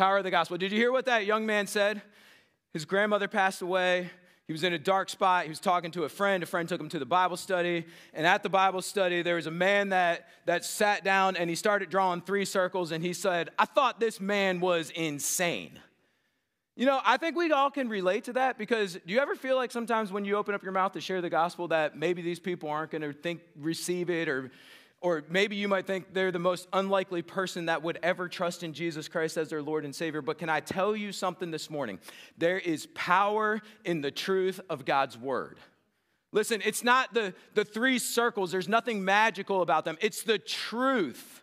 Power of the gospel. Did you hear what that young man said? His grandmother passed away. He was in a dark spot. He was talking to a friend. A friend took him to the Bible study. And at the Bible study, there was a man that, that sat down and he started drawing three circles. And he said, I thought this man was insane. You know, I think we all can relate to that because do you ever feel like sometimes when you open up your mouth to share the gospel that maybe these people aren't going to think, receive it, or or maybe you might think they're the most unlikely person that would ever trust in Jesus Christ as their Lord and Savior. But can I tell you something this morning? There is power in the truth of God's Word. Listen, it's not the, the three circles, there's nothing magical about them. It's the truth.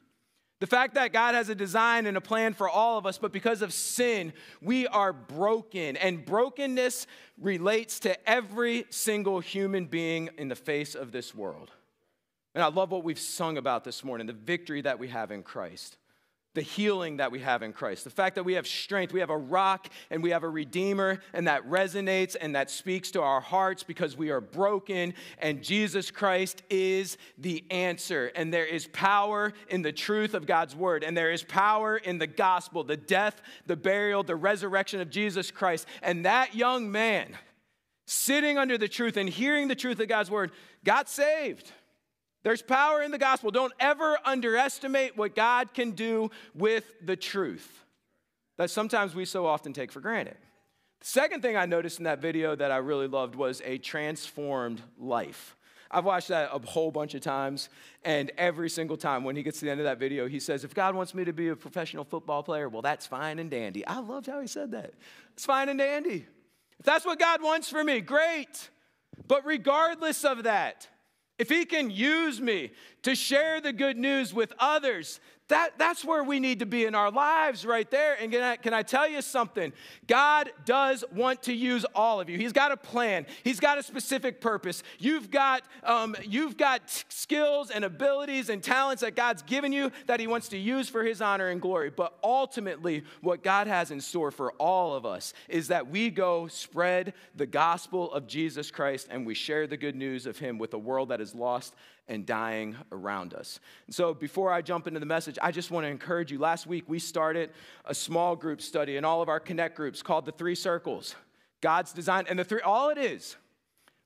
The fact that God has a design and a plan for all of us, but because of sin, we are broken. And brokenness relates to every single human being in the face of this world. And I love what we've sung about this morning the victory that we have in Christ, the healing that we have in Christ, the fact that we have strength, we have a rock and we have a redeemer, and that resonates and that speaks to our hearts because we are broken, and Jesus Christ is the answer. And there is power in the truth of God's word, and there is power in the gospel, the death, the burial, the resurrection of Jesus Christ. And that young man, sitting under the truth and hearing the truth of God's word, got saved. There's power in the gospel. Don't ever underestimate what God can do with the truth that sometimes we so often take for granted. The second thing I noticed in that video that I really loved was a transformed life. I've watched that a whole bunch of times, and every single time when he gets to the end of that video, he says, If God wants me to be a professional football player, well, that's fine and dandy. I loved how he said that. It's fine and dandy. If that's what God wants for me, great. But regardless of that, if he can use me to share the good news with others, that, that's where we need to be in our lives right there. And can I, can I tell you something? God does want to use all of you. He's got a plan. He's got a specific purpose. You've got, um, you've got skills and abilities and talents that God's given you that he wants to use for his honor and glory. But ultimately, what God has in store for all of us is that we go spread the gospel of Jesus Christ and we share the good news of him with a world that is lost and dying around us. And so, before I jump into the message, I just want to encourage you. Last week, we started a small group study in all of our Connect groups called the Three Circles God's design. And the three, all it is,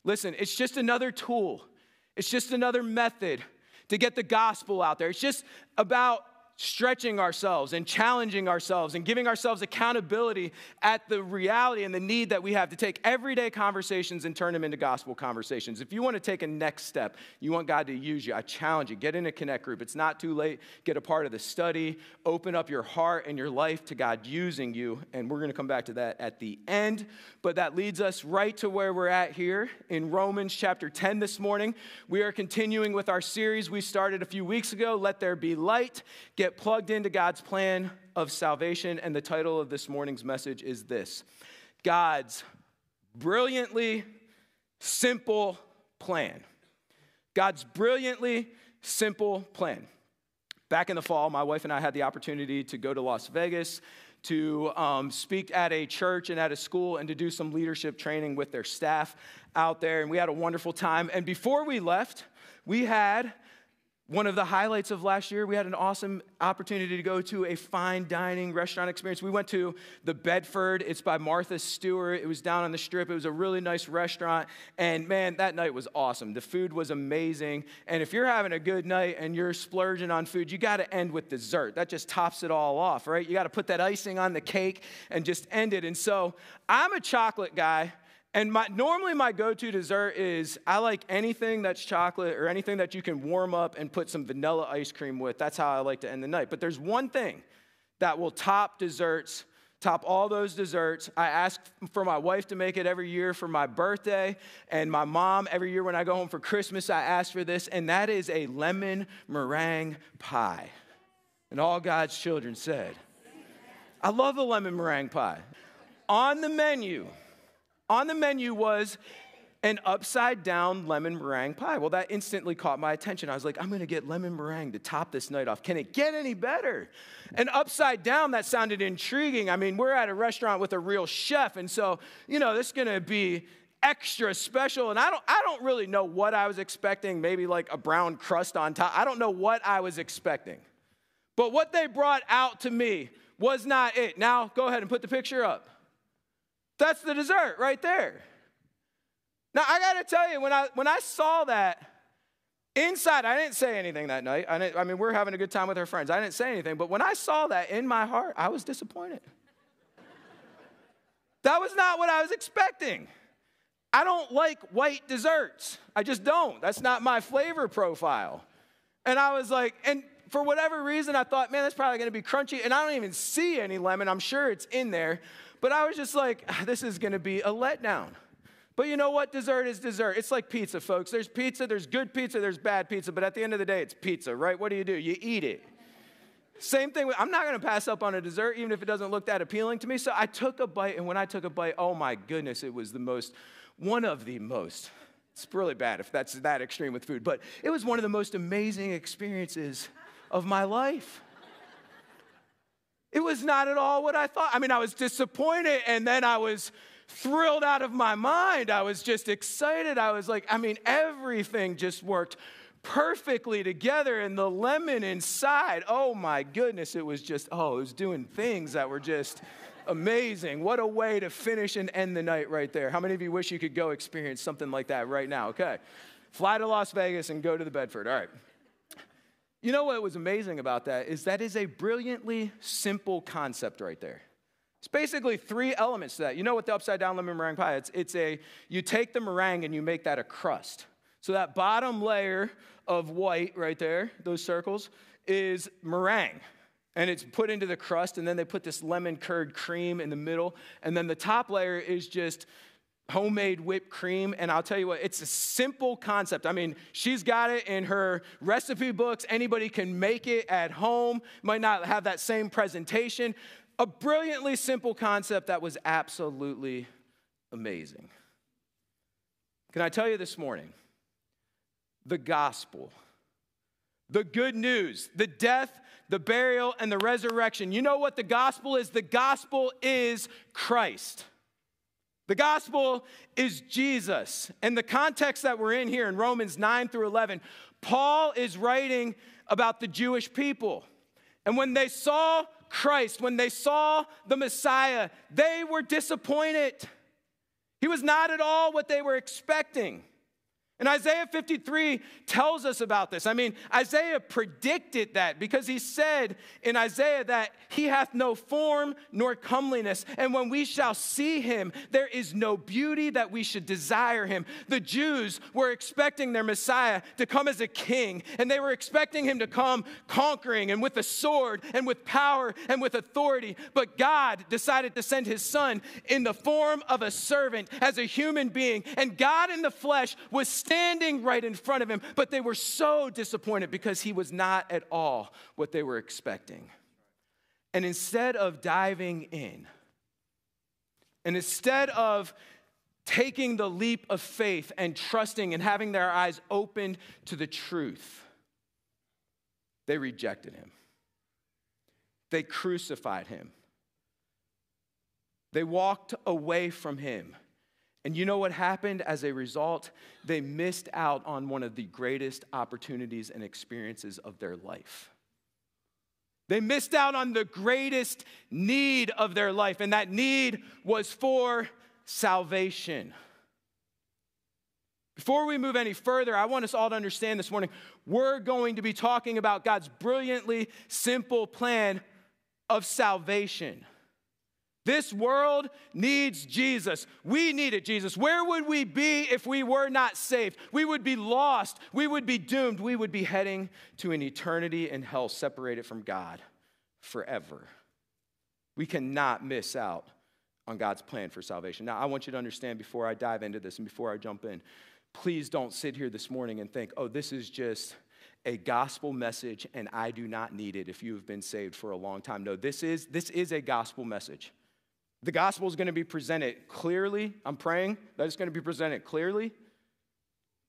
listen, it's just another tool, it's just another method to get the gospel out there. It's just about stretching ourselves and challenging ourselves and giving ourselves accountability at the reality and the need that we have to take everyday conversations and turn them into gospel conversations. If you want to take a next step, you want God to use you, I challenge you, get in a connect group. It's not too late. Get a part of the study, open up your heart and your life to God using you. And we're going to come back to that at the end. But that leads us right to where we're at here in Romans chapter 10 this morning. We are continuing with our series we started a few weeks ago, Let There Be Light. Get get plugged into God's plan of salvation. And the title of this morning's message is this God's brilliantly simple plan. God's brilliantly simple plan. Back in the fall, my wife and I had the opportunity to go to Las Vegas to um, speak at a church and at a school and to do some leadership training with their staff out there. And we had a wonderful time. And before we left, we had one of the highlights of last year, we had an awesome opportunity to go to a fine dining restaurant experience. We went to the Bedford. It's by Martha Stewart. It was down on the strip. It was a really nice restaurant. And man, that night was awesome. The food was amazing. And if you're having a good night and you're splurging on food, you got to end with dessert. That just tops it all off, right? You got to put that icing on the cake and just end it. And so I'm a chocolate guy. And my, normally, my go to dessert is I like anything that's chocolate or anything that you can warm up and put some vanilla ice cream with. That's how I like to end the night. But there's one thing that will top desserts, top all those desserts. I ask for my wife to make it every year for my birthday, and my mom every year when I go home for Christmas, I ask for this, and that is a lemon meringue pie. And all God's children said, I love a lemon meringue pie. On the menu, on the menu was an upside down lemon meringue pie. Well, that instantly caught my attention. I was like, I'm gonna get lemon meringue to top this night off. Can it get any better? And upside down, that sounded intriguing. I mean, we're at a restaurant with a real chef, and so, you know, this is gonna be extra special. And I don't, I don't really know what I was expecting, maybe like a brown crust on top. I don't know what I was expecting. But what they brought out to me was not it. Now, go ahead and put the picture up. That's the dessert right there. Now, I got to tell you, when I, when I saw that, inside, I didn't say anything that night. I, I mean, we we're having a good time with our friends. I didn't say anything, but when I saw that in my heart, I was disappointed. that was not what I was expecting. I don't like white desserts. I just don't. That's not my flavor profile. And I was like, and for whatever reason, I thought, man, that's probably gonna be crunchy. And I don't even see any lemon. I'm sure it's in there. But I was just like, ah, this is gonna be a letdown. But you know what? Dessert is dessert. It's like pizza, folks. There's pizza, there's good pizza, there's bad pizza. But at the end of the day, it's pizza, right? What do you do? You eat it. Same thing, with, I'm not gonna pass up on a dessert, even if it doesn't look that appealing to me. So I took a bite, and when I took a bite, oh my goodness, it was the most, one of the most it's really bad if that's that extreme with food, but it was one of the most amazing experiences of my life. It was not at all what I thought. I mean, I was disappointed and then I was thrilled out of my mind. I was just excited. I was like, I mean, everything just worked perfectly together and the lemon inside. Oh my goodness, it was just, oh, it was doing things that were just Amazing. What a way to finish and end the night right there. How many of you wish you could go experience something like that right now? Okay. Fly to Las Vegas and go to the Bedford. All right. You know what was amazing about that is that is a brilliantly simple concept right there. It's basically three elements to that. You know what the upside down lemon meringue pie? It's, it's a you take the meringue and you make that a crust. So that bottom layer of white right there, those circles, is meringue and it's put into the crust, and then they put this lemon curd cream in the middle, and then the top layer is just homemade whipped cream. And I'll tell you what, it's a simple concept. I mean, she's got it in her recipe books. Anybody can make it at home, might not have that same presentation. A brilliantly simple concept that was absolutely amazing. Can I tell you this morning? The gospel, the good news, the death, the burial, and the resurrection. You know what the gospel is? The gospel is Christ. The gospel is Jesus. And the context that we're in here in Romans 9 through 11, Paul is writing about the Jewish people. And when they saw Christ, when they saw the Messiah, they were disappointed. He was not at all what they were expecting. And Isaiah 53 tells us about this. I mean, Isaiah predicted that because he said in Isaiah that he hath no form nor comeliness. And when we shall see him, there is no beauty that we should desire him. The Jews were expecting their Messiah to come as a king, and they were expecting him to come conquering and with a sword and with power and with authority. But God decided to send his son in the form of a servant as a human being. And God in the flesh was standing right in front of him, but they were so disappointed because he was not at all what they were expecting. And instead of diving in, and instead of taking the leap of faith and trusting and having their eyes opened to the truth, they rejected him. They crucified him. They walked away from him. And you know what happened as a result? They missed out on one of the greatest opportunities and experiences of their life. They missed out on the greatest need of their life, and that need was for salvation. Before we move any further, I want us all to understand this morning we're going to be talking about God's brilliantly simple plan of salvation. This world needs Jesus. We needed Jesus. Where would we be if we were not saved? We would be lost. We would be doomed. We would be heading to an eternity in hell, separated from God forever. We cannot miss out on God's plan for salvation. Now, I want you to understand before I dive into this and before I jump in, please don't sit here this morning and think, oh, this is just a gospel message and I do not need it if you have been saved for a long time. No, this is, this is a gospel message. The gospel is going to be presented clearly. I'm praying that it's going to be presented clearly.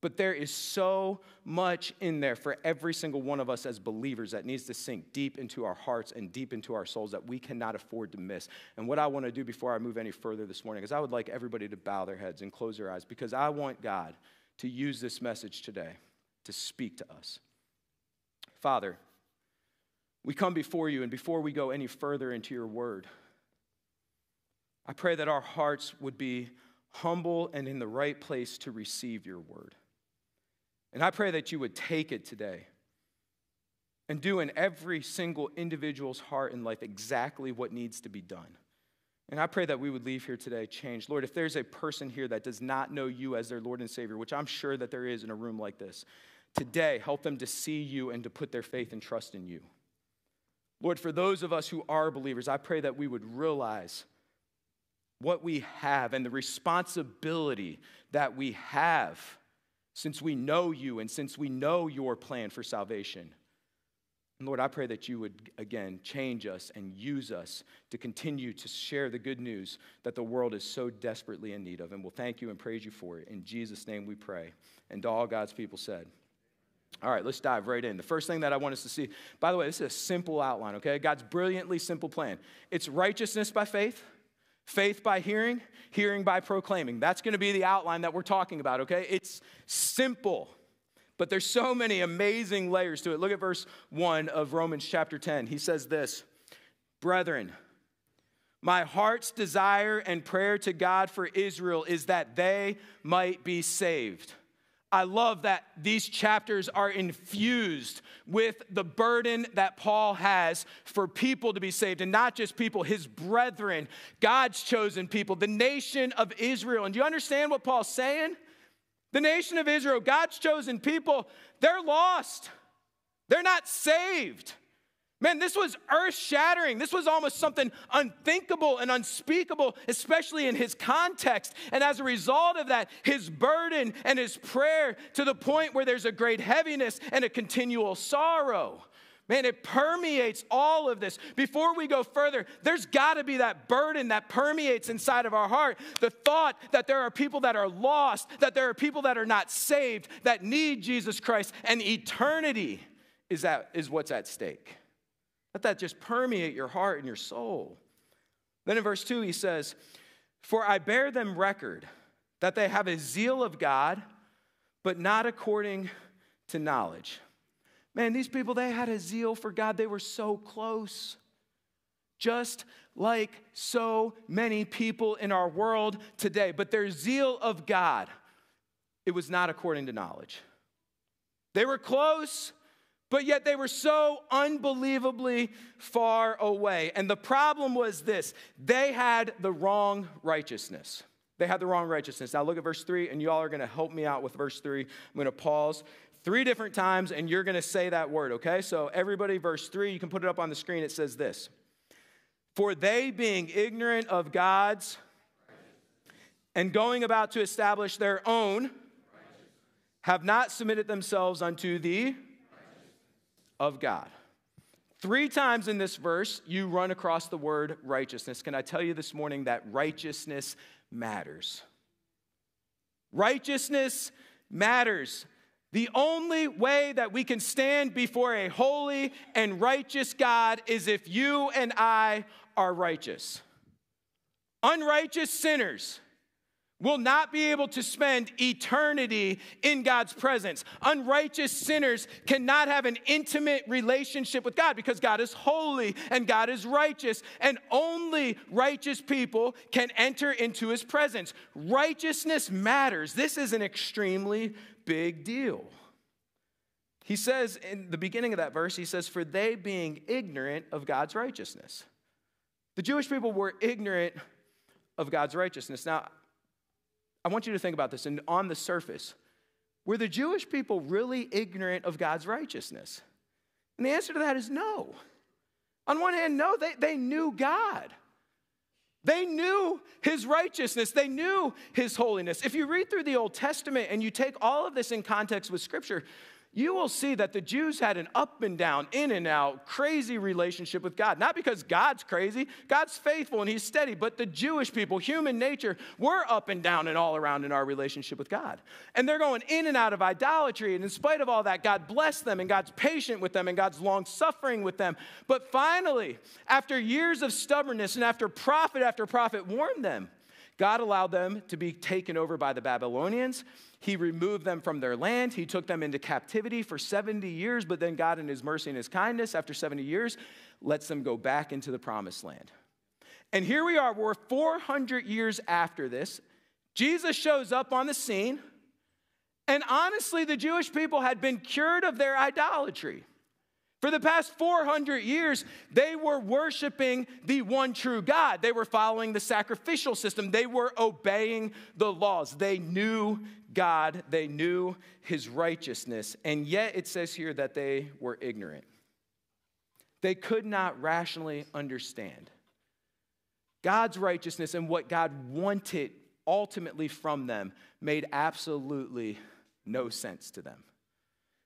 But there is so much in there for every single one of us as believers that needs to sink deep into our hearts and deep into our souls that we cannot afford to miss. And what I want to do before I move any further this morning is I would like everybody to bow their heads and close their eyes because I want God to use this message today to speak to us. Father, we come before you, and before we go any further into your word, I pray that our hearts would be humble and in the right place to receive your word. And I pray that you would take it today and do in every single individual's heart and life exactly what needs to be done. And I pray that we would leave here today changed. Lord, if there's a person here that does not know you as their Lord and Savior, which I'm sure that there is in a room like this, today help them to see you and to put their faith and trust in you. Lord, for those of us who are believers, I pray that we would realize what we have and the responsibility that we have since we know you and since we know your plan for salvation. And Lord, I pray that you would again change us and use us to continue to share the good news that the world is so desperately in need of. And we'll thank you and praise you for it. In Jesus' name we pray. And all God's people said, all right, let's dive right in. The first thing that I want us to see, by the way, this is a simple outline, okay? God's brilliantly simple plan. It's righteousness by faith, faith by hearing, hearing by proclaiming. That's going to be the outline that we're talking about, okay? It's simple, but there's so many amazing layers to it. Look at verse 1 of Romans chapter 10. He says this Brethren, my heart's desire and prayer to God for Israel is that they might be saved. I love that these chapters are infused with the burden that Paul has for people to be saved, and not just people, his brethren, God's chosen people, the nation of Israel. And do you understand what Paul's saying? The nation of Israel, God's chosen people, they're lost, they're not saved. Man, this was earth shattering. This was almost something unthinkable and unspeakable, especially in his context. And as a result of that, his burden and his prayer to the point where there's a great heaviness and a continual sorrow. Man, it permeates all of this. Before we go further, there's got to be that burden that permeates inside of our heart. The thought that there are people that are lost, that there are people that are not saved, that need Jesus Christ, and eternity is, that, is what's at stake. Let that just permeate your heart and your soul. Then in verse 2, he says, For I bear them record that they have a zeal of God, but not according to knowledge. Man, these people, they had a zeal for God. They were so close. Just like so many people in our world today. But their zeal of God, it was not according to knowledge. They were close, but yet they were so unbelievably far away. And the problem was this they had the wrong righteousness. They had the wrong righteousness. Now look at verse 3, and y'all are going to help me out with verse 3. I'm going to pause three different times, and you're going to say that word, okay? So, everybody, verse 3, you can put it up on the screen. It says this For they, being ignorant of God's and going about to establish their own, have not submitted themselves unto the of God. Three times in this verse, you run across the word righteousness. Can I tell you this morning that righteousness matters? Righteousness matters. The only way that we can stand before a holy and righteous God is if you and I are righteous. Unrighteous sinners will not be able to spend eternity in God's presence. Unrighteous sinners cannot have an intimate relationship with God because God is holy and God is righteous, and only righteous people can enter into his presence. Righteousness matters. This is an extremely big deal. He says in the beginning of that verse, he says, For they being ignorant of God's righteousness. The Jewish people were ignorant of God's righteousness. Now, I want you to think about this. And on the surface, were the Jewish people really ignorant of God's righteousness? And the answer to that is no. On one hand, no, they, they knew God. They knew his righteousness. They knew his holiness. If you read through the Old Testament and you take all of this in context with Scripture, you will see that the Jews had an up and down, in and out, crazy relationship with God. Not because God's crazy, God's faithful and He's steady, but the Jewish people, human nature, we're up and down and all around in our relationship with God. And they're going in and out of idolatry. And in spite of all that, God blessed them and God's patient with them and God's long suffering with them. But finally, after years of stubbornness and after prophet after prophet warned them, God allowed them to be taken over by the Babylonians. He removed them from their land. He took them into captivity for 70 years, but then God, in His mercy and His kindness, after 70 years, lets them go back into the promised land. And here we are, we're 400 years after this. Jesus shows up on the scene, and honestly, the Jewish people had been cured of their idolatry. For the past 400 years, they were worshiping the one true God. They were following the sacrificial system. They were obeying the laws. They knew God, they knew his righteousness. And yet it says here that they were ignorant. They could not rationally understand God's righteousness and what God wanted ultimately from them made absolutely no sense to them.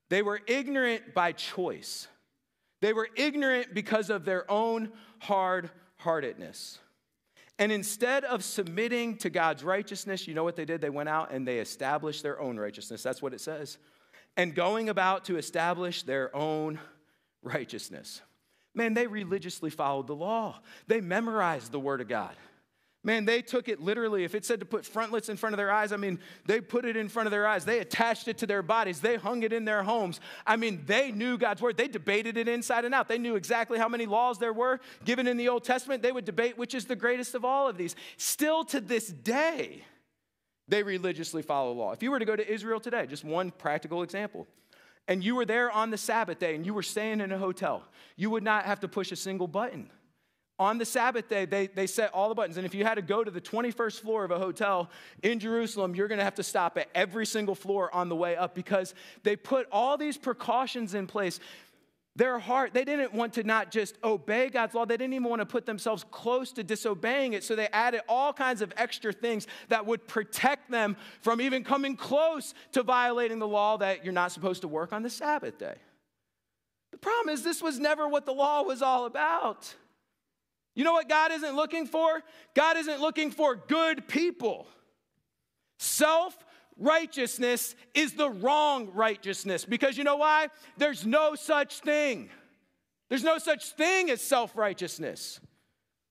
They were ignorant by choice. They were ignorant because of their own hard heartedness. And instead of submitting to God's righteousness, you know what they did? They went out and they established their own righteousness. That's what it says. And going about to establish their own righteousness. Man, they religiously followed the law, they memorized the Word of God. Man, they took it literally. If it said to put frontlets in front of their eyes, I mean, they put it in front of their eyes. They attached it to their bodies. They hung it in their homes. I mean, they knew God's word. They debated it inside and out. They knew exactly how many laws there were given in the Old Testament. They would debate which is the greatest of all of these. Still to this day, they religiously follow law. If you were to go to Israel today, just one practical example, and you were there on the Sabbath day and you were staying in a hotel, you would not have to push a single button on the Sabbath day, they, they set all the buttons. And if you had to go to the 21st floor of a hotel in Jerusalem, you're going to have to stop at every single floor on the way up because they put all these precautions in place. Their heart, they didn't want to not just obey God's law, they didn't even want to put themselves close to disobeying it. So they added all kinds of extra things that would protect them from even coming close to violating the law that you're not supposed to work on the Sabbath day. The problem is, this was never what the law was all about. You know what God isn't looking for? God isn't looking for good people. Self righteousness is the wrong righteousness because you know why? There's no such thing. There's no such thing as self righteousness.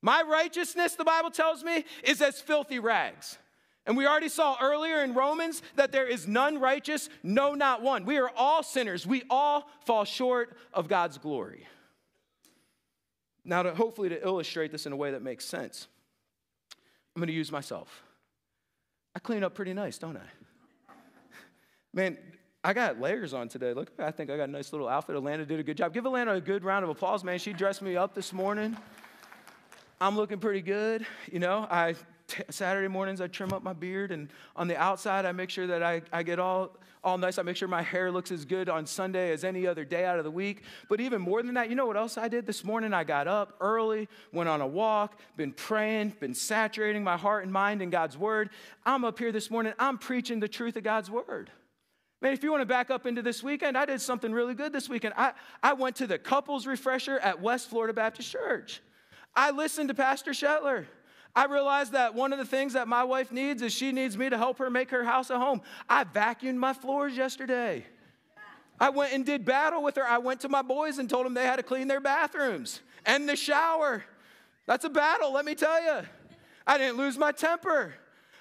My righteousness, the Bible tells me, is as filthy rags. And we already saw earlier in Romans that there is none righteous, no, not one. We are all sinners. We all fall short of God's glory. Now, to hopefully to illustrate this in a way that makes sense, I'm going to use myself. I clean up pretty nice, don't I? Man, I got layers on today. Look, I think I got a nice little outfit. Alana did a good job. Give Alana a good round of applause, man. She dressed me up this morning. I'm looking pretty good. You know, I t- Saturday mornings I trim up my beard, and on the outside I make sure that I, I get all all nice. I make sure my hair looks as good on Sunday as any other day out of the week. But even more than that, you know what else I did this morning? I got up early, went on a walk, been praying, been saturating my heart and mind in God's word. I'm up here this morning. I'm preaching the truth of God's word. Man, if you want to back up into this weekend, I did something really good this weekend. I, I went to the couples refresher at West Florida Baptist Church. I listened to Pastor Shetler. I realized that one of the things that my wife needs is she needs me to help her make her house a home. I vacuumed my floors yesterday. I went and did battle with her. I went to my boys and told them they had to clean their bathrooms and the shower. That's a battle, let me tell you. I didn't lose my temper.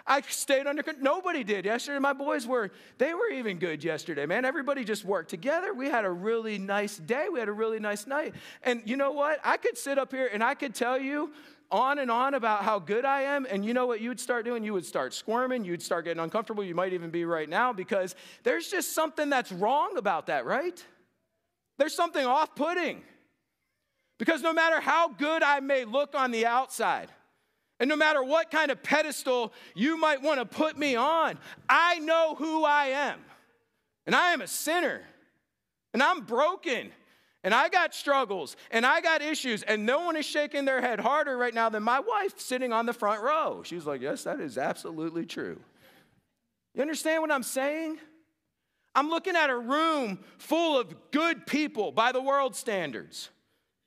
I stayed under nobody did yesterday. My boys were they were even good yesterday, man. Everybody just worked together. We had a really nice day. We had a really nice night. And you know what? I could sit up here and I could tell you on and on about how good I am, and you know what you would start doing? You would start squirming, you'd start getting uncomfortable. You might even be right now because there's just something that's wrong about that, right? There's something off putting. Because no matter how good I may look on the outside, and no matter what kind of pedestal you might want to put me on, I know who I am. And I am a sinner. And I'm broken and I got struggles and I got issues, and no one is shaking their head harder right now than my wife sitting on the front row. She's like, Yes, that is absolutely true. You understand what I'm saying? I'm looking at a room full of good people by the world standards,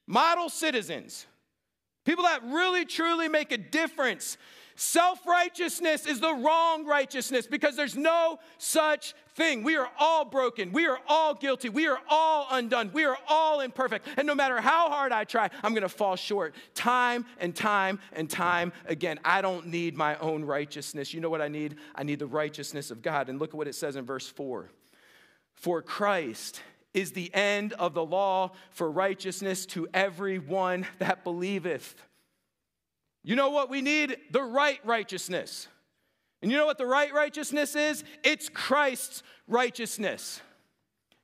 model citizens, People that really, truly make a difference. Self righteousness is the wrong righteousness because there's no such thing. We are all broken. We are all guilty. We are all undone. We are all imperfect. And no matter how hard I try, I'm going to fall short time and time and time again. I don't need my own righteousness. You know what I need? I need the righteousness of God. And look at what it says in verse 4 For Christ is the end of the law for righteousness to everyone that believeth. You know what we need? The right righteousness. And you know what the right righteousness is? It's Christ's righteousness.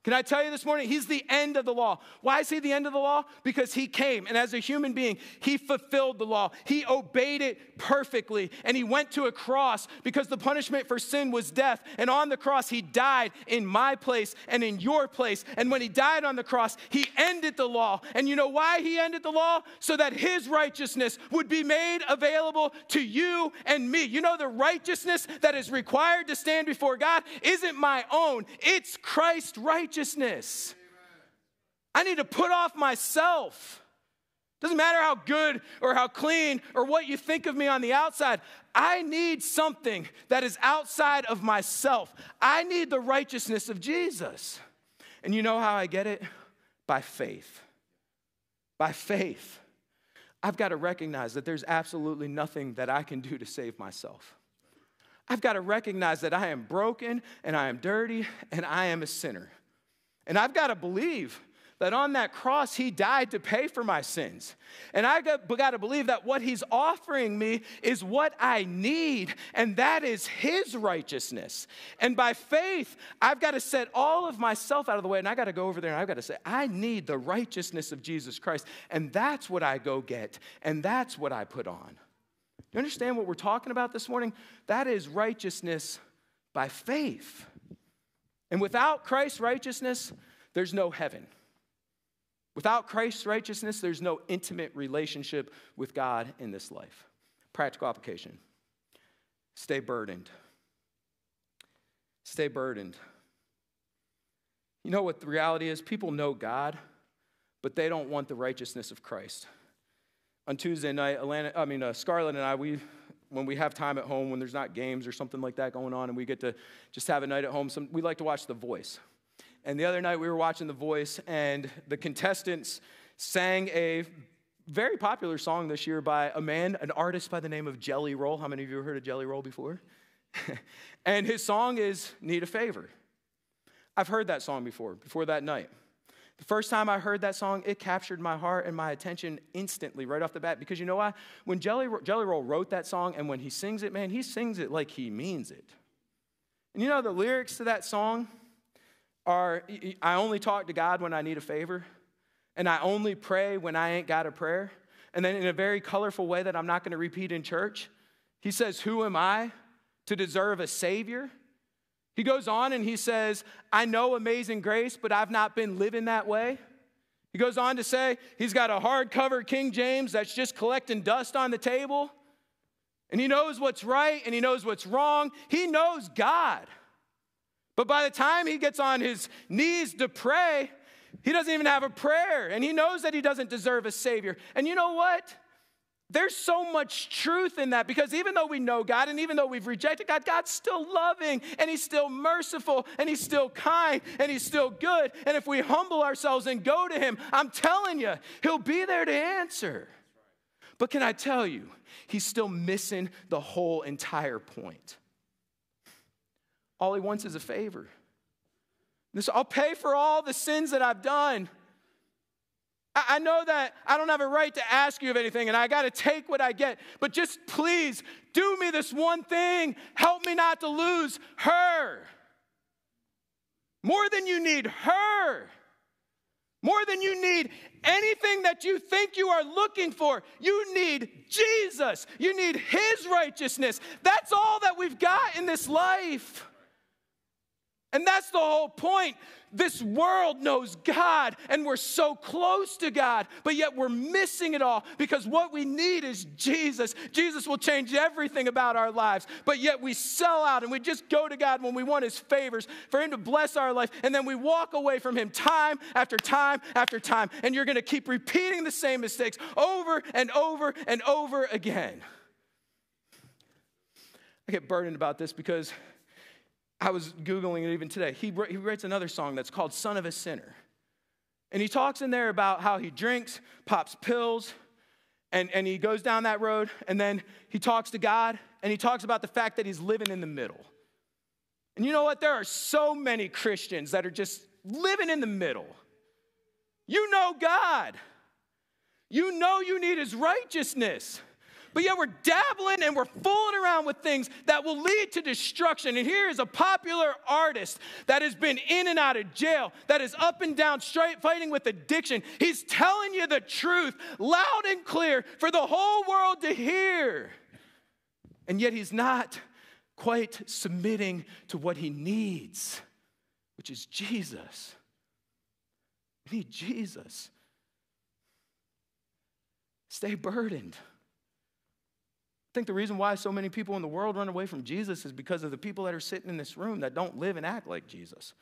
Can I tell you this morning? He's the end of the law. Why is he the end of the law? Because he came, and as a human being, he fulfilled the law. He obeyed it perfectly, and he went to a cross because the punishment for sin was death. And on the cross, he died in my place and in your place. And when he died on the cross, he ended the law. And you know why he ended the law? So that his righteousness would be made available to you and me. You know, the righteousness that is required to stand before God isn't my own, it's Christ's righteousness righteousness. I need to put off myself. Doesn't matter how good or how clean or what you think of me on the outside. I need something that is outside of myself. I need the righteousness of Jesus. And you know how I get it? By faith. By faith. I've got to recognize that there's absolutely nothing that I can do to save myself. I've got to recognize that I am broken and I am dirty and I am a sinner. And I've got to believe that on that cross, he died to pay for my sins. And I got, got, to believe that what he's offering me is what I need, and that is his righteousness. And by faith, I've got to set all of myself out of the way, and I got to go over there and I've got to say, I need the righteousness of Jesus Christ. And that's what I go get, and that's what I put on. You understand what we're talking about this morning? That is righteousness by faith. And without Christ's righteousness, there's no heaven. Without Christ's righteousness, there's no intimate relationship with God in this life. Practical application stay burdened. Stay burdened. You know what the reality is? People know God, but they don't want the righteousness of Christ. On Tuesday night, Alana, I mean, uh, Scarlett and I, we when we have time at home, when there's not games or something like that going on, and we get to just have a night at home, some, we like to watch The Voice. And the other night we were watching The Voice, and the contestants sang a very popular song this year by a man, an artist by the name of Jelly Roll. How many of you have heard of Jelly Roll before? and his song is Need a Favor. I've heard that song before, before that night. The first time I heard that song, it captured my heart and my attention instantly, right off the bat. Because you know why? When Jelly, Jelly Roll wrote that song and when he sings it, man, he sings it like he means it. And you know, the lyrics to that song are I only talk to God when I need a favor, and I only pray when I ain't got a prayer. And then, in a very colorful way that I'm not going to repeat in church, he says, Who am I to deserve a Savior? He goes on and he says, I know amazing grace, but I've not been living that way. He goes on to say, he's got a hardcover King James that's just collecting dust on the table. And he knows what's right and he knows what's wrong. He knows God. But by the time he gets on his knees to pray, he doesn't even have a prayer. And he knows that he doesn't deserve a Savior. And you know what? There's so much truth in that because even though we know God and even though we've rejected God, God's still loving and He's still merciful and He's still kind and He's still good. And if we humble ourselves and go to Him, I'm telling you, He'll be there to answer. But can I tell you, He's still missing the whole entire point. All He wants is a favor. This, I'll pay for all the sins that I've done. I know that I don't have a right to ask you of anything and I got to take what I get, but just please do me this one thing. Help me not to lose her. More than you need her. More than you need anything that you think you are looking for. You need Jesus. You need His righteousness. That's all that we've got in this life. And that's the whole point. This world knows God and we're so close to God, but yet we're missing it all because what we need is Jesus. Jesus will change everything about our lives, but yet we sell out and we just go to God when we want His favors for Him to bless our life, and then we walk away from Him time after time after time. And you're gonna keep repeating the same mistakes over and over and over again. I get burdened about this because I was Googling it even today. He, he writes another song that's called Son of a Sinner. And he talks in there about how he drinks, pops pills, and, and he goes down that road. And then he talks to God, and he talks about the fact that he's living in the middle. And you know what? There are so many Christians that are just living in the middle. You know God, you know you need his righteousness. But yet we're dabbling and we're fooling around with things that will lead to destruction. And here is a popular artist that has been in and out of jail, that is up and down, straight fighting with addiction. He's telling you the truth loud and clear for the whole world to hear. And yet he's not quite submitting to what he needs, which is Jesus. We need Jesus. Stay burdened. I think the reason why so many people in the world run away from Jesus is because of the people that are sitting in this room that don't live and act like Jesus.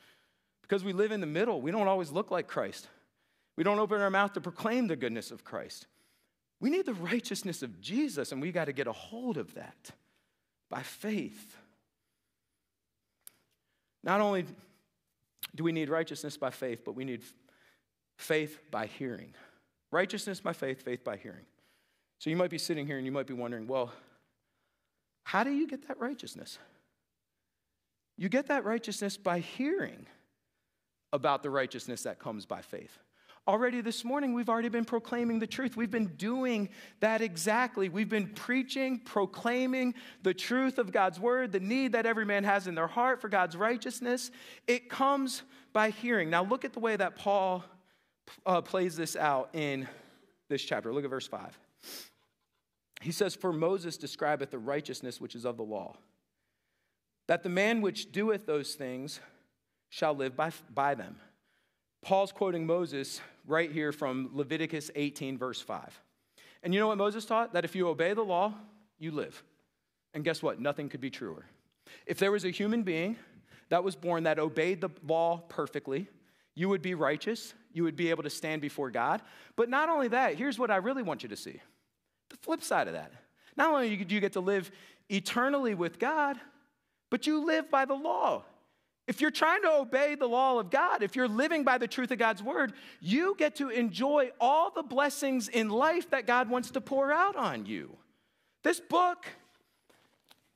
Because we live in the middle, we don't always look like Christ. We don't open our mouth to proclaim the goodness of Christ. We need the righteousness of Jesus, and we got to get a hold of that by faith. Not only do we need righteousness by faith, but we need faith by hearing. Righteousness by faith, faith by hearing. So you might be sitting here and you might be wondering, well, how do you get that righteousness? You get that righteousness by hearing about the righteousness that comes by faith. Already this morning, we've already been proclaiming the truth. We've been doing that exactly. We've been preaching, proclaiming the truth of God's word, the need that every man has in their heart for God's righteousness. It comes by hearing. Now, look at the way that Paul uh, plays this out in this chapter. Look at verse 5. He says, For Moses describeth the righteousness which is of the law, that the man which doeth those things shall live by, by them. Paul's quoting Moses right here from Leviticus 18, verse 5. And you know what Moses taught? That if you obey the law, you live. And guess what? Nothing could be truer. If there was a human being that was born that obeyed the law perfectly, you would be righteous, you would be able to stand before God. But not only that, here's what I really want you to see the flip side of that. Not only do you get to live eternally with God, but you live by the law. If you're trying to obey the law of God, if you're living by the truth of God's word, you get to enjoy all the blessings in life that God wants to pour out on you. This book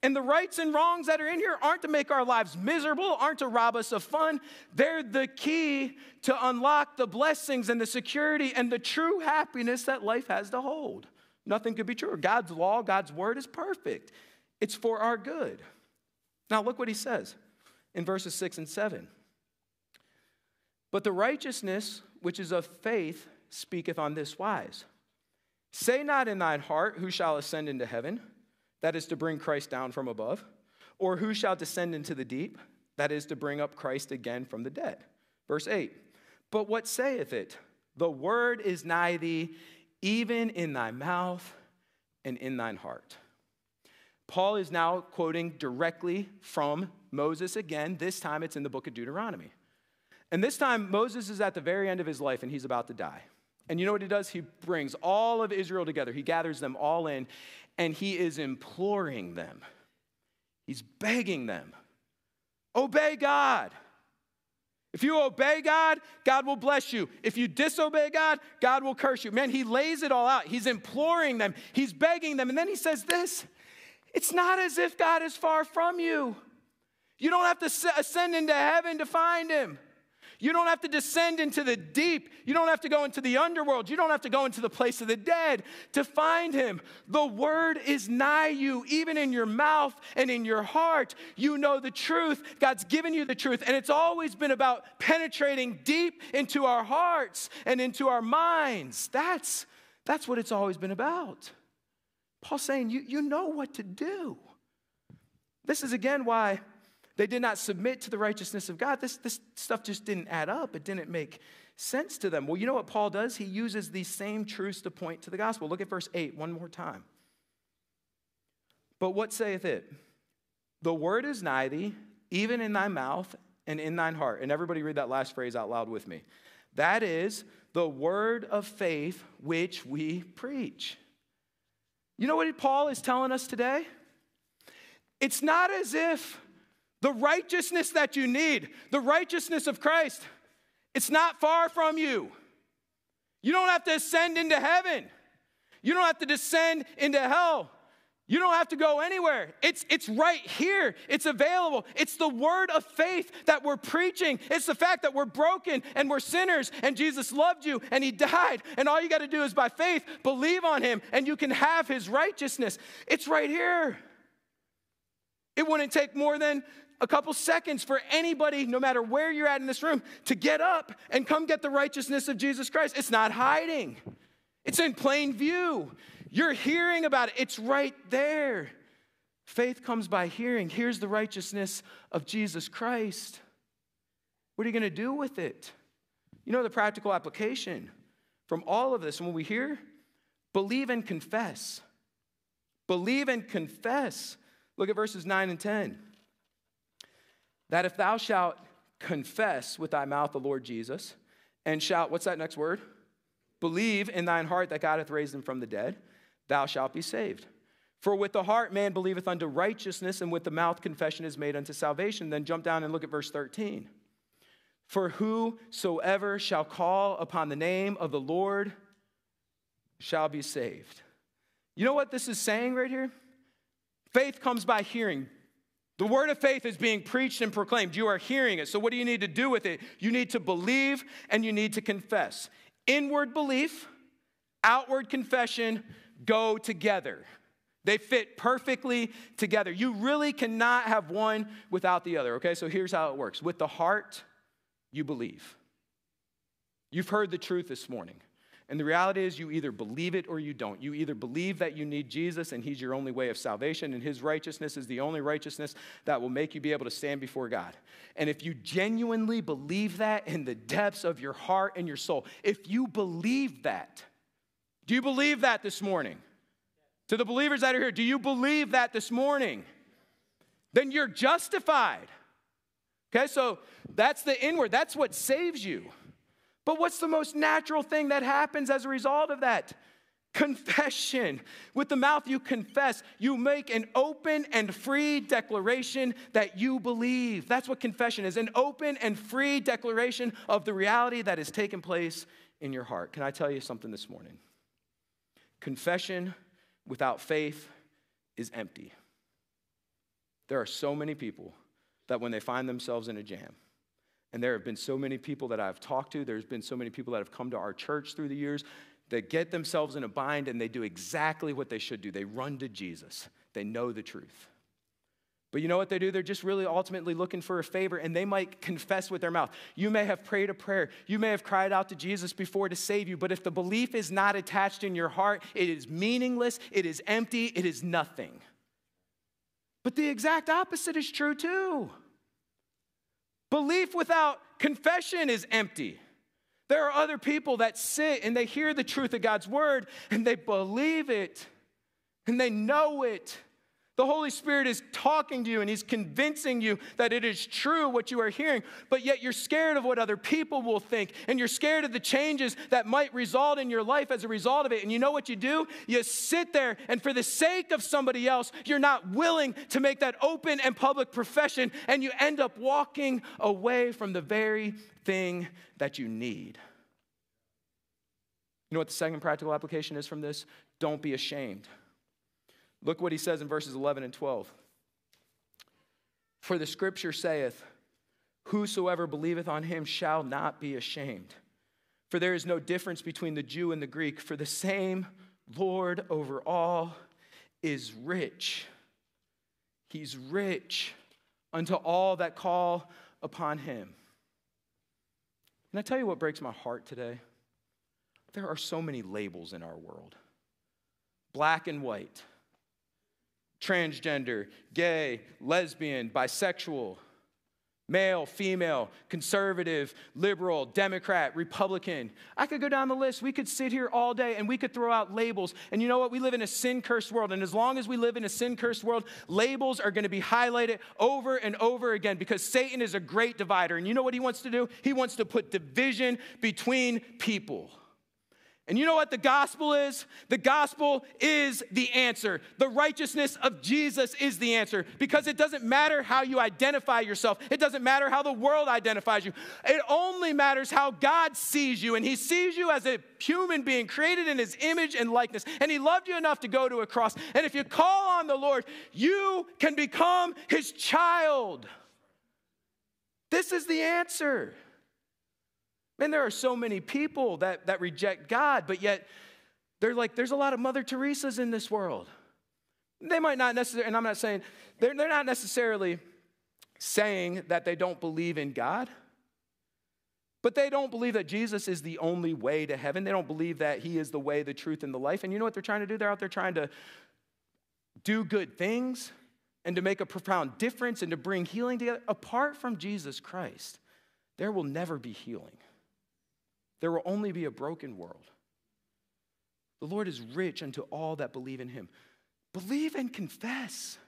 and the rights and wrongs that are in here aren't to make our lives miserable, aren't to rob us of fun. They're the key to unlock the blessings and the security and the true happiness that life has to hold. Nothing could be truer. God's law, God's word is perfect, it's for our good. Now, look what he says in verses 6 and 7. But the righteousness which is of faith speaketh on this wise Say not in thine heart, Who shall ascend into heaven? That is to bring Christ down from above. Or who shall descend into the deep? That is to bring up Christ again from the dead. Verse 8. But what saith it? The word is nigh thee, even in thy mouth and in thine heart. Paul is now quoting directly from Moses again. This time it's in the book of Deuteronomy. And this time Moses is at the very end of his life and he's about to die. And you know what he does? He brings all of Israel together, he gathers them all in, and he is imploring them. He's begging them obey God. If you obey God, God will bless you. If you disobey God, God will curse you. Man, he lays it all out. He's imploring them, he's begging them. And then he says this it's not as if God is far from you. You don't have to ascend into heaven to find him. You don't have to descend into the deep. You don't have to go into the underworld. You don't have to go into the place of the dead to find him. The word is nigh you, even in your mouth and in your heart. You know the truth. God's given you the truth. And it's always been about penetrating deep into our hearts and into our minds. That's, that's what it's always been about. Paul's saying, you, you know what to do. This is again why They did not submit to the righteousness of God. This, this stuff just didn't add up. It didn't make sense to them. Well, you know what Paul does? He uses these same truths to point to the gospel. Look at verse 8 one more time. But what saith it? The word is nigh thee, even in thy mouth and in thine heart. And everybody read that last phrase out loud with me. That is the word of faith which we preach. You know what Paul is telling us today? It's not as if the righteousness that you need, the righteousness of Christ, it's not far from you. You don't have to ascend into heaven. You don't have to descend into hell. You don't have to go anywhere. It's, it's right here. It's available. It's the word of faith that we're preaching. It's the fact that we're broken and we're sinners and Jesus loved you and he died. And all you got to do is by faith believe on him and you can have his righteousness. It's right here. It wouldn't take more than a couple seconds for anybody, no matter where you're at in this room, to get up and come get the righteousness of Jesus Christ. It's not hiding, it's in plain view. You're hearing about it, it's right there. Faith comes by hearing. Here's the righteousness of Jesus Christ. What are you going to do with it? You know the practical application from all of this. When we hear, believe and confess. Believe and confess. Look at verses 9 and 10 that if thou shalt confess with thy mouth the Lord Jesus, and shalt, what's that next word? Believe in thine heart that God hath raised him from the dead, thou shalt be saved. For with the heart man believeth unto righteousness, and with the mouth confession is made unto salvation. Then jump down and look at verse 13. For whosoever shall call upon the name of the Lord shall be saved. You know what this is saying right here? Faith comes by hearing. The word of faith is being preached and proclaimed. You are hearing it. So, what do you need to do with it? You need to believe and you need to confess. Inward belief, outward confession go together. They fit perfectly together. You really cannot have one without the other, okay? So, here's how it works with the heart, you believe. You've heard the truth this morning. And the reality is, you either believe it or you don't. You either believe that you need Jesus and He's your only way of salvation, and His righteousness is the only righteousness that will make you be able to stand before God. And if you genuinely believe that in the depths of your heart and your soul, if you believe that, do you believe that this morning? To the believers that are here, do you believe that this morning? Then you're justified. Okay, so that's the inward, that's what saves you. But what's the most natural thing that happens as a result of that? Confession. With the mouth, you confess. You make an open and free declaration that you believe. That's what confession is an open and free declaration of the reality that has taken place in your heart. Can I tell you something this morning? Confession without faith is empty. There are so many people that when they find themselves in a jam, and there have been so many people that I've talked to, there's been so many people that have come to our church through the years that get themselves in a bind and they do exactly what they should do. They run to Jesus, they know the truth. But you know what they do? They're just really ultimately looking for a favor, and they might confess with their mouth. You may have prayed a prayer. You may have cried out to Jesus before to save you, but if the belief is not attached in your heart, it is meaningless, it is empty, it is nothing. But the exact opposite is true too. Belief without confession is empty. There are other people that sit and they hear the truth of God's word and they believe it and they know it the Holy Spirit is talking to you and He's convincing you that it is true what you are hearing, but yet you're scared of what other people will think and you're scared of the changes that might result in your life as a result of it. And you know what you do? You sit there and for the sake of somebody else, you're not willing to make that open and public profession and you end up walking away from the very thing that you need. You know what the second practical application is from this? Don't be ashamed. Look what he says in verses 11 and 12. For the scripture saith, Whosoever believeth on him shall not be ashamed. For there is no difference between the Jew and the Greek, for the same Lord over all is rich. He's rich unto all that call upon him. Can I tell you what breaks my heart today? There are so many labels in our world black and white transgender, gay, lesbian, bisexual. male, female, conservative, liberal, Democrat, Republican. I could go down the list. We could sit here all day and we could throw out labels. And you know what? We live in a sin cursed world. And as long as we live in a sin cursed world, labels are going to be highlighted over and over again because Satan is a great divider. And you know what he wants to do? He wants to put division between people. And you know what the gospel is? The gospel is the answer. The righteousness of Jesus is the answer because it doesn't matter how you identify yourself, it doesn't matter how the world identifies you. It only matters how God sees you. And He sees you as a human being created in His image and likeness. And He loved you enough to go to a cross. And if you call on the Lord, you can become His child. This is the answer. Man, there are so many people that, that reject God, but yet they're like, there's a lot of Mother Teresa's in this world. They might not necessarily, and I'm not saying, they're, they're not necessarily saying that they don't believe in God, but they don't believe that Jesus is the only way to heaven. They don't believe that He is the way, the truth, and the life. And you know what they're trying to do? They're out there trying to do good things and to make a profound difference and to bring healing together. Apart from Jesus Christ, there will never be healing. There will only be a broken world. The Lord is rich unto all that believe in him. Believe and confess.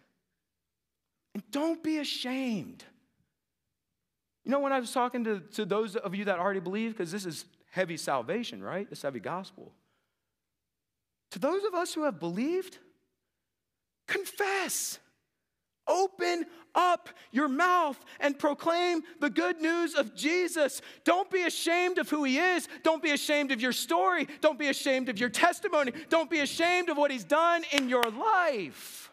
And don't be ashamed. You know, when I was talking to, to those of you that already believe, because this is heavy salvation, right? This heavy gospel. To those of us who have believed, confess. Open up your mouth and proclaim the good news of Jesus. Don't be ashamed of who he is. Don't be ashamed of your story. Don't be ashamed of your testimony. Don't be ashamed of what he's done in your life.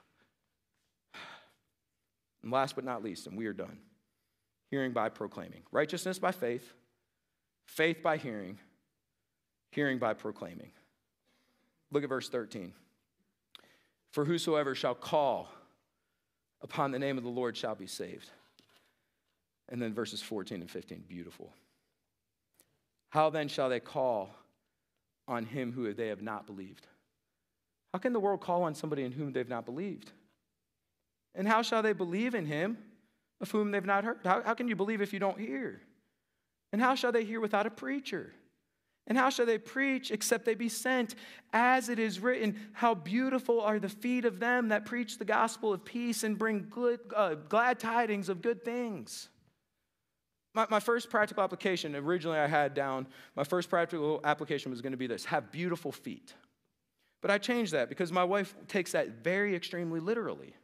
And last but not least, and we are done hearing by proclaiming, righteousness by faith, faith by hearing, hearing by proclaiming. Look at verse 13. For whosoever shall call, upon the name of the Lord shall be saved. And then verses 14 and 15, beautiful. How then shall they call on him who they have not believed? How can the world call on somebody in whom they've not believed? And how shall they believe in him of whom they've not heard? How, how can you believe if you don't hear? And how shall they hear without a preacher? And how shall they preach except they be sent? As it is written, how beautiful are the feet of them that preach the gospel of peace and bring good, uh, glad tidings of good things. My, my first practical application, originally I had down, my first practical application was going to be this have beautiful feet. But I changed that because my wife takes that very extremely literally.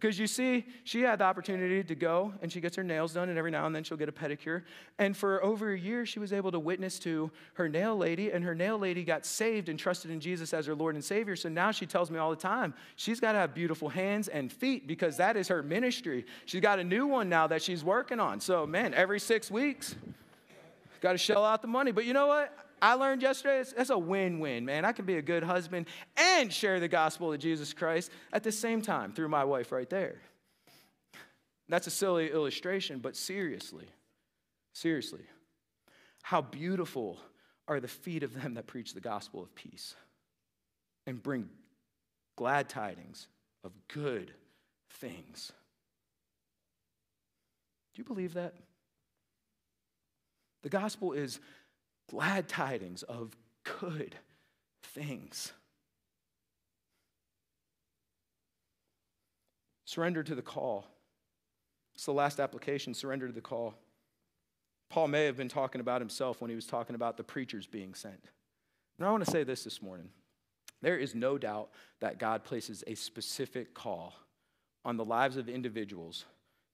Because you see, she had the opportunity to go and she gets her nails done, and every now and then she'll get a pedicure. And for over a year, she was able to witness to her nail lady, and her nail lady got saved and trusted in Jesus as her Lord and Savior. So now she tells me all the time she's got to have beautiful hands and feet because that is her ministry. She's got a new one now that she's working on. So, man, every six weeks, got to shell out the money. But you know what? I learned yesterday it's a win win, man. I can be a good husband and share the gospel of Jesus Christ at the same time through my wife right there. That's a silly illustration, but seriously, seriously, how beautiful are the feet of them that preach the gospel of peace and bring glad tidings of good things. Do you believe that? The gospel is glad tidings of good things. Surrender to the call. It's the last application surrender to the call. Paul may have been talking about himself when he was talking about the preachers being sent. And I want to say this this morning. There is no doubt that God places a specific call on the lives of individuals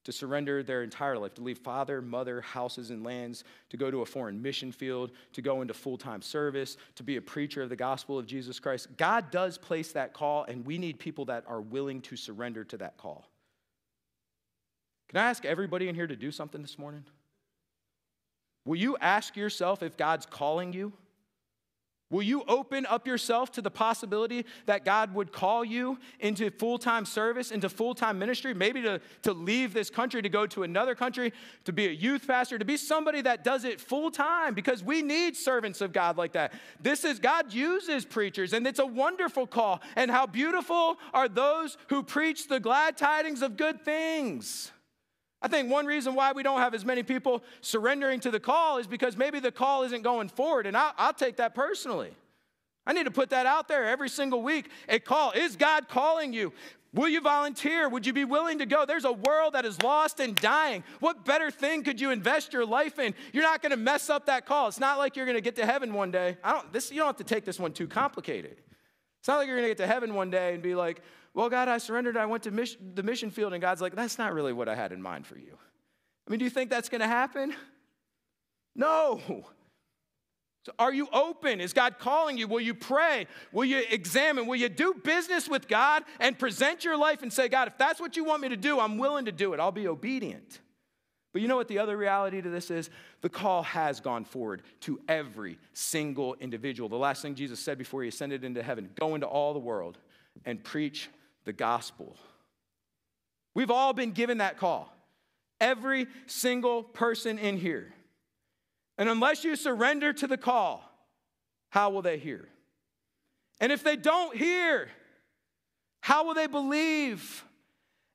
to surrender their entire life, to leave father, mother, houses, and lands, to go to a foreign mission field, to go into full time service, to be a preacher of the gospel of Jesus Christ. God does place that call, and we need people that are willing to surrender to that call. Can I ask everybody in here to do something this morning? Will you ask yourself if God's calling you? Will you open up yourself to the possibility that God would call you into full time service, into full time ministry, maybe to, to leave this country, to go to another country, to be a youth pastor, to be somebody that does it full time? Because we need servants of God like that. This is, God uses preachers, and it's a wonderful call. And how beautiful are those who preach the glad tidings of good things. I think one reason why we don't have as many people surrendering to the call is because maybe the call isn't going forward, and I'll, I'll take that personally. I need to put that out there every single week. A call. Is God calling you? Will you volunteer? Would you be willing to go? There's a world that is lost and dying. What better thing could you invest your life in? You're not going to mess up that call. It's not like you're going to get to heaven one day. I don't, this, you don't have to take this one too complicated. It's not like you're going to get to heaven one day and be like, well, God, I surrendered. I went to mission, the mission field. And God's like, that's not really what I had in mind for you. I mean, do you think that's going to happen? No. So are you open? Is God calling you? Will you pray? Will you examine? Will you do business with God and present your life and say, God, if that's what you want me to do, I'm willing to do it. I'll be obedient. But you know what the other reality to this is? The call has gone forward to every single individual. The last thing Jesus said before he ascended into heaven go into all the world and preach the gospel. We've all been given that call. Every single person in here. And unless you surrender to the call, how will they hear? And if they don't hear, how will they believe?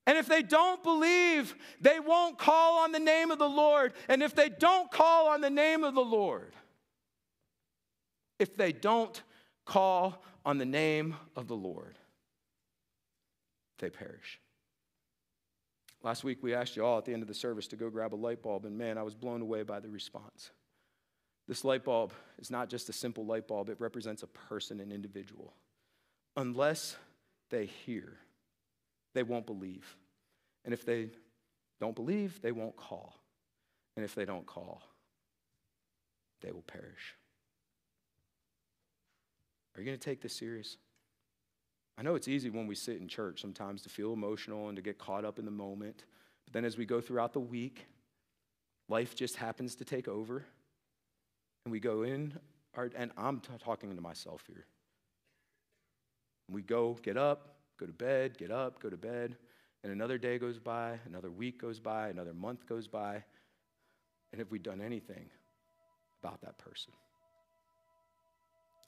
And if they don't believe, they won't call on the name of the Lord. And if they don't call on the name of the Lord, if they don't call on the name of the Lord, they perish. Last week, we asked you all at the end of the service to go grab a light bulb, and man, I was blown away by the response. This light bulb is not just a simple light bulb, it represents a person, an individual. Unless they hear, they won't believe. And if they don't believe, they won't call. And if they don't call, they will perish. Are you going to take this serious? I know it's easy when we sit in church sometimes to feel emotional and to get caught up in the moment. But then as we go throughout the week, life just happens to take over and we go in, our, and I'm t- talking to myself here. We go, get up, go to bed, get up, go to bed, and another day goes by, another week goes by, another month goes by, and have we done anything about that person?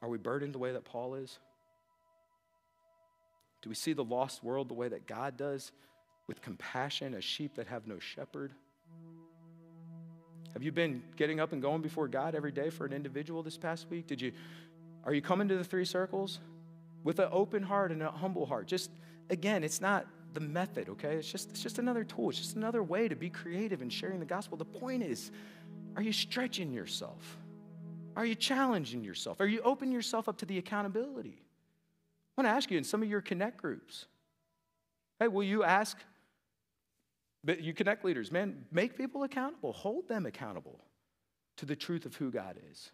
Are we burdened the way that Paul is? Do we see the lost world the way that God does, with compassion as sheep that have no shepherd? Have you been getting up and going before God every day for an individual this past week? Did you are you coming to the three circles with an open heart and a humble heart? Just again, it's not the method, okay? It's just it's just another tool. It's just another way to be creative in sharing the gospel. The point is, are you stretching yourself? Are you challenging yourself? Are you opening yourself up to the accountability? I want to ask you in some of your connect groups, hey, will you ask but you connect leaders, man, make people accountable, hold them accountable to the truth of who God is.